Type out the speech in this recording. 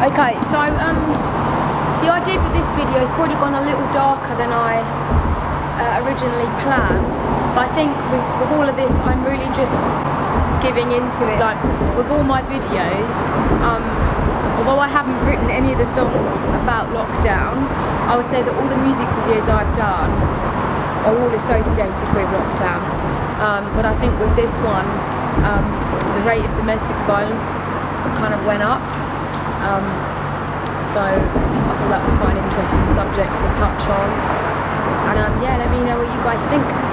Okay, so um, the idea for this video has probably gone a little darker than I uh, originally planned. But I think with, with all of this, I'm really just giving into it. Like with all my videos, um, although I haven't written any of the songs about lockdown, I would say that all the music videos I've done are all associated with lockdown. Um, but I think with this one, um, the rate of domestic violence kind of went up. Um, so I thought that was quite an interesting subject to touch on. And um, yeah, let me know what you guys think.